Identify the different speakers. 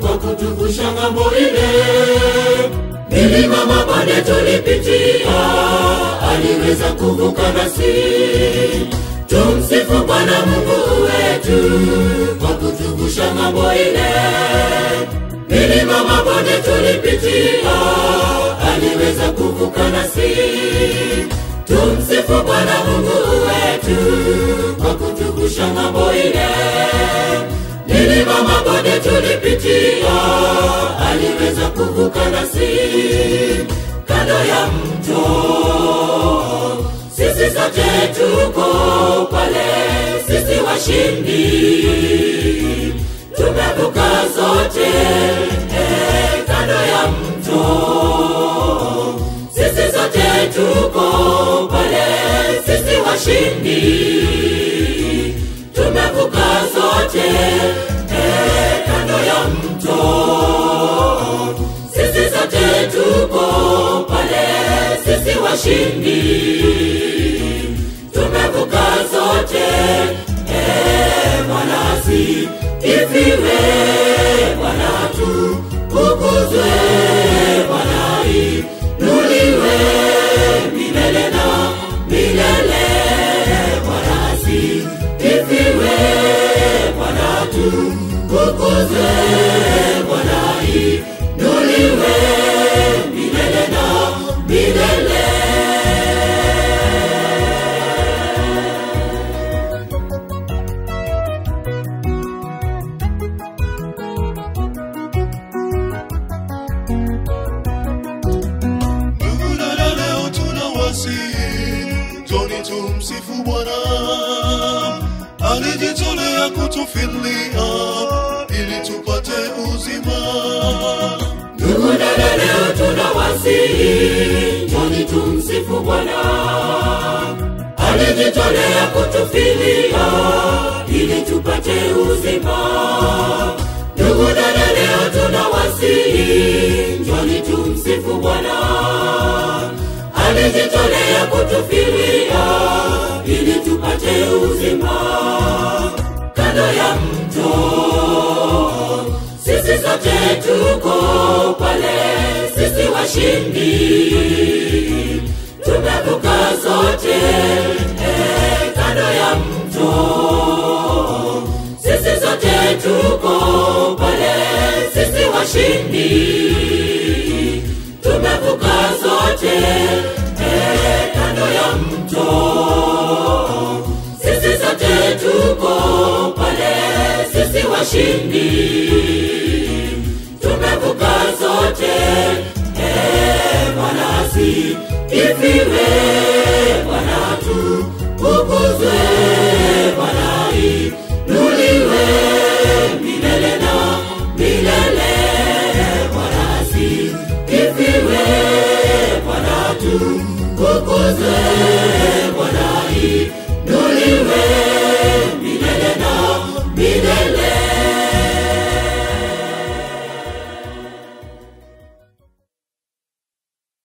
Speaker 1: Kwa kutuvusha ng'ambo ile. Milima mabonde tulipitia, aliweza kuvuka nasi. Tumsifu Bwana Mungu wetu kwa kutuvusha ng'ambo ile. Milima mabonde tulipitia, aliweza kuvuka nasi. Tumsifu Bwana Mungu wetu kwa kutuvusha ng'ambo ile. Mabonde tulipitia, aliweza kuvuka nasi. Kando ya mto, sisi sote tuko pale, sisi washindi. Tumevuka zote eh, kando ya mto. Sisi sote tuko pale, sisi washindi. Tumevuka zote eh, mto. Sisi sote tupo pale, sisi washindi. Tumevuka zote eh, mwanasi ifiwe Bwana tu ukuzwe Bwana milele na milele. Mwanasi, ifiwe Bwana tu
Speaker 2: dada, leo. Alijitolea kutufilia ili tupate uzima.
Speaker 1: Ndugu dada, leo tunawasihi, njoni tumsifu Bwana. Alijitolea kutufilia ili tupate uzima. Ndugu dada, leo tunawasihi, sote tuko pale, sisi washindi. Tumevuka sote eh, kando ya mto. Sisi sote tuko pale, sisi washindi tumevuka zote eh, ifiwe Bwana ukuzwe Bwana inuliwe milele na milele mwanasi ifiwe Bwana tu ukuzwe Bwana inuliwe